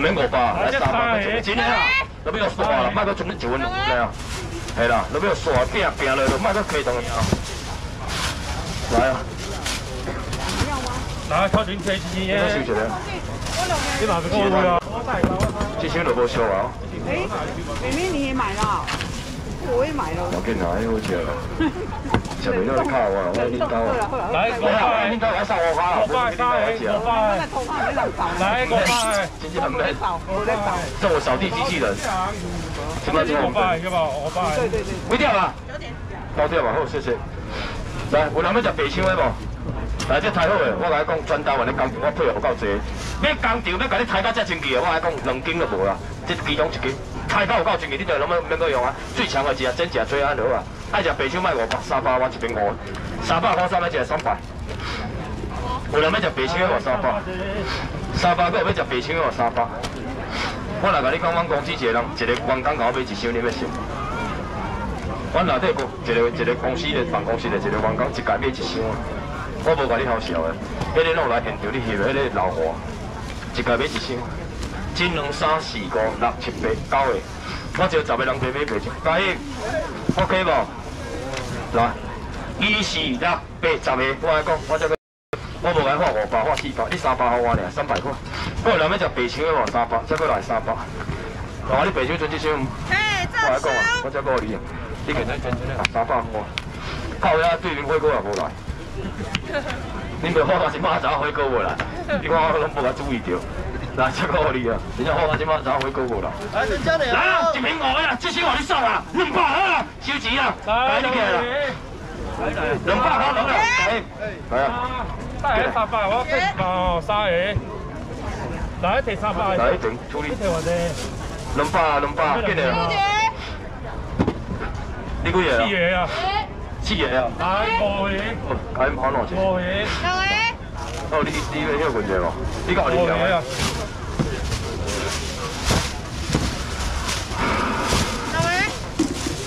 没五百，才三百啊！那耍了，卖到将近九蚊了，这样，系啦，那边有耍饼饼了，卖到可以，同啊！来啊！来，靠近常，新鲜的。休息了。你哪个给我啊！这些都不收了啊！哎，妹妹你也买了，我也买了。我给你拿，哎，我去了。小靠我来领导来，领导来扫我我扫地机器人。掉包掉谢谢。来，有人要食白烧的无？来，这台好的，我来你讲，全台我的工我配合够多。你工厂要甲你抬到这整齐的，我来讲，两斤都无啦，这其中一斤。抬到有够整齐，你著谂下用哪用啊？最强的是真假最安乐啊！爱食白箱卖我，沙发换只俾我，沙发好啥物只百。排，我两尾只皮箱卖三百，三百跟要食白皮箱卖沙发，我来甲你讲，阮公司一个人，一个员工甲我买一箱，你咩事？我内底一个一个公司个办公室个一个员工，一家买一箱，我无甲你好笑的。迄日我来现场，你翕迄个老外，一家买一箱，一两三四五六七八九个，我招十个人平买白箱，甲伊 o k 无？来，吧？你是六百十个，我来讲，我再个，我无敢花五百，花四百，你三百好我咧，三百块，我两尾就白的了三百，再过来三百。哦，你白手准几少？哎，我来讲啊，我再过来，你个人真几啊？三百块。靠呀，对面飞哥也无来。你袂好，还是马上飞哥会来？你看我拢无个注意着。来，十个给你啊！人家好啊，今麦找回哥哥啦！来，来啊！一瓶五的啊，这些我来送啊！两包啊，收钱啊！来，你过来啦！来，两包好了，来，来啊！再来三包，我再包三个。来，提三包的。来，整处理给我，来。两包，两包，给你啊！你姑爷啊？是爷啊？哎，鲈鱼。哦，给你来跑两千。鲈鱼。鲈鱼。哦，你姊妹休困一下嘛？你够厉害啊！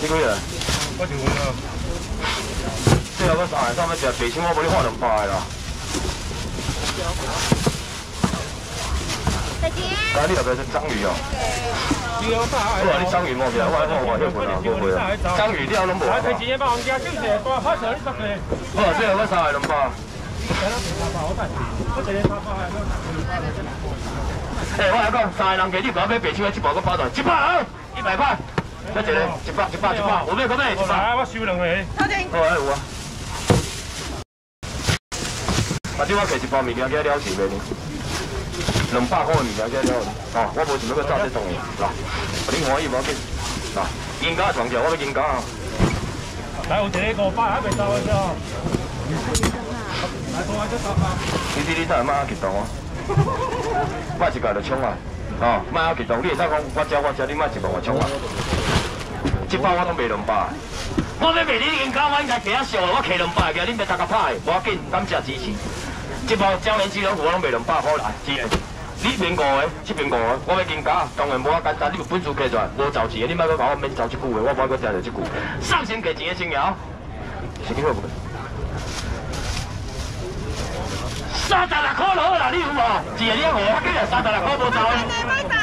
几个人？我九个了。这有个三，上面写“北京，我帮你画两排啦。再见。啊，你后边是章鱼哦。不要，章鱼莫不要，我莫我又不会，不会。章鱼，你要弄八？哎，提前把房价收起把拍摄的收起。哦，这有个上海人八。你先我我来哎，我来讲，三个人给你不要买白的，只买个八块，只八，一百块。一只咧，一百一百一百，有咩？有咩？一百。我收两位。确钱。好，还有啊。反正我其实方物件较了解的呢。两百块物件较了哦，我无怎要个炸得动的。喏，你可以无去。喏，人家传球，我不人家。来，我这个百，还没到位，哦。来，我号还出十你这你真慢猛激动啊！麦一盖就冲啊！哦，慢慢激动，你再讲，我加我加，你慢一无我冲啊！一包我拢卖两百。我要卖恁银家，我应该骑阿上我骑两百起，恁别大家拍的，我紧感谢支持。这包江连纸拢我拢卖两包好啦，是的。你平五个，这边五个，我要赢家，当然无阿简单，你本事加出来，无着急的，你别搁甲我免着一句话，我别搁听到一句，丧心急情的生涯。是三十六块落啦，你有无？是你有。我今日三十六块无找。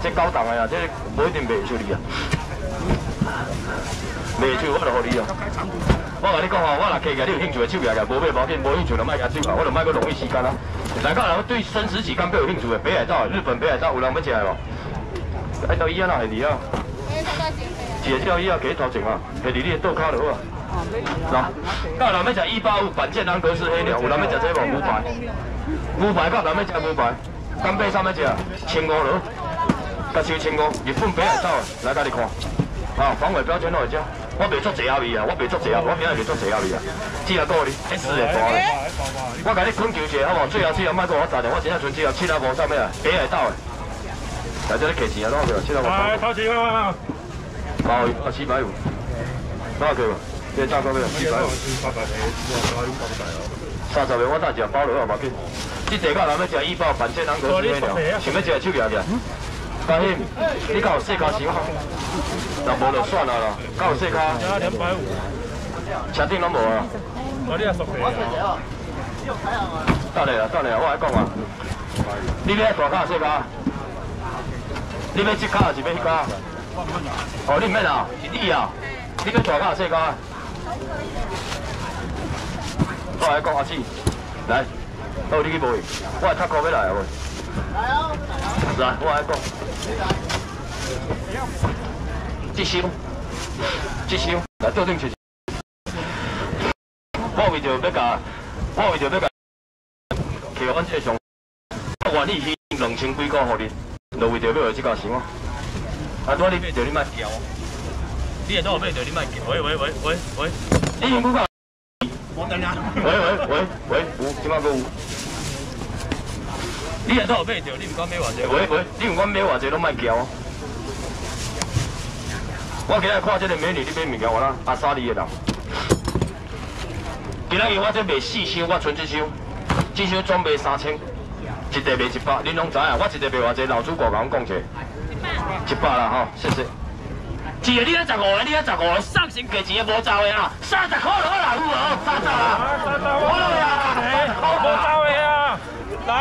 即高档的呀，即不一定卖出你啊，卖出我就给好你啊。我跟你讲哦，我来给个，你有兴趣的酒艺啊，无卖包紧，无兴趣能卖鸭手啊，我就卖个龙费时间啊。来看人对生食西干较有兴趣的，北海道、日本北海道有人要吃诶无？爱到伊啊，那系你啊？解掉伊啊，给头多啊，嘛？你日你豆卡落啊？来，到人要吃一八五板腱兰格式黑鸟，有人要吃这个牛排？牛排到人要吃牛排？干贝啥要吃？青五罗？甲少千五，日本兵来斗，来家你看。啊，防伪标签落来遮，我袂做坐后位啊，我袂做坐后，我明仔袂做坐后位啊。只要够你 s 几啊多我甲你滚球下好无？最后几啊，卖过我打掉，我今下存节后七啊五啥物啊，八来斗嘞。来，叫你结钱啊，弄掉七啊无啥物啊。哎，超钱未嘛？啊，七百五。那够这变大没有七百五。三十秒，我等下包了，有无紧。你地搞人要只医保，反正人国是咩料？想要一只手表哩嘉兴，你搞有四脚是吧？若无就算啦，搞有细脚。车顶拢无啊。我你也熟，我熟的你啊，睇下啊，我来讲啊。你要大卡四卡？你要只卡还是要迄卡？哦，你咩啊？是你啊？你要大卡细卡？我来讲下子，来，到你去无我我塔哥尾来啊，喂。来啊！来啊！来，我来讲。来，继续，继续。来，坐整情绪。我为着要甲，我为着要甲，给湾这个上，我愿意去两千几个号人，就为着要为这个钱哦。啊，多你别着你别叫哦。你也多后别着你别叫。喂喂喂喂喂，你远不看？我等你。喂喂喂喂，五，几号做五？你人都有买着，你唔关咩话题。喂喂，你唔关咩话题都卖叫。我今日看这个美女，你买唔叫我啦？阿莎利的人。今日我这卖四箱，我存一箱，一箱专备三千，一袋卖一百，恁拢知啊？我一袋卖偌济？老主傅甲我讲一下。一百啦，吼，谢谢。一个你才十五个，你才十五个，上新价钱无糟的啊，三十块啦啦，有好，三十啦，唔好啦。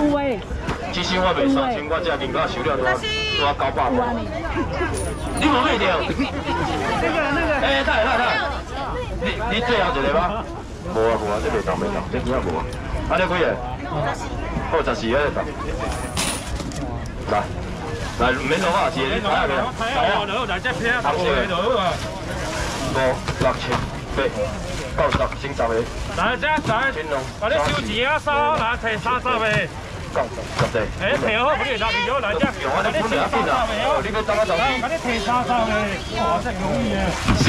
几千我袂三千块，只啊零到收了多啊多啊九百块。你摸袂着？哎，来来来，你你最后一个吗？无啊无啊，你袂动袂动，你今无啊。啊，你几啊？好十四啊，你答。来来，免动啊，是你睇啊，来啊，来啊，来啊，来只片啊，阿叔来啊。五六七八九十，剩十个。来只来，把你收钱啊，三，来摕三十个。哎，太阳好，不哩捞伊了，两只。你不要打我走开，我哩提沙茶去。我先用去。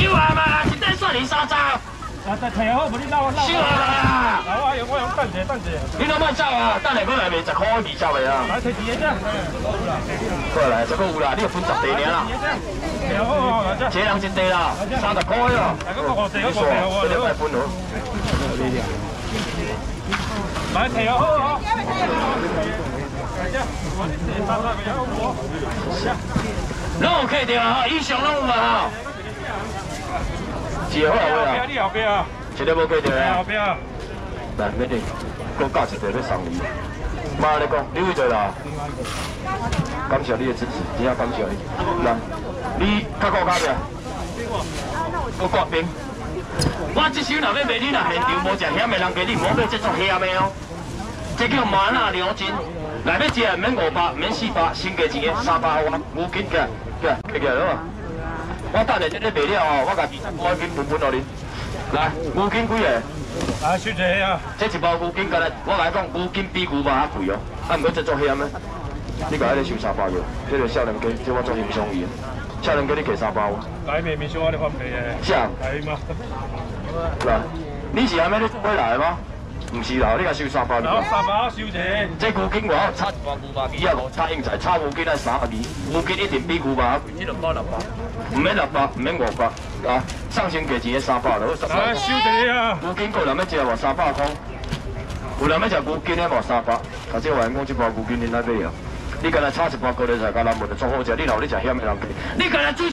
收啊嘛，先得算你沙茶。收啊！老阿爷，我我等下，等你啷末走啊？等下我下面十块，我未的啊。过来，这股有啦，你要分十块尔啦。太好，阿姐。一人十块啦。三十块哦。我我我我我。买提好好。改只，我哩是三十八秒五，行。路好。坐好啊，坐后边啊，坐到无过对啊，后边来美女，国教是特别重要，嘛哩讲，你会做啦。感谢你的支持，真要感谢你。来，你较国教的啊？国教我这手若要卖，你若现场无食险的，人家你莫买这撮险的哦。这叫麻辣牛筋，来要食也免五百，免四百，先加钱的，三百五，五斤个，个，来个啊。我等下这个卖了哦，我家己已经分分多你。来，五斤几个？啊，小姐啊，这一包五斤个，我来讲五斤比五百还贵哦。啊，唔该，这撮险的，你搞一个小沙包了。这个少年鸡，这我做也唔相宜。叫人给你给三包。来名名说我你发霉是啊，吗？来。你是还没来吗？不是啦，你给收三百了。三百，收这古金话差一百一个差差金三百几，金一比只六百，唔免六百，唔免五百，上钱三百了。哎，收着啊！股金过来要借无三百块，要金无三百，就金啊。你今日炒一盘高丽菜，到南问就做好食。你老，你食虾米南你今日煮。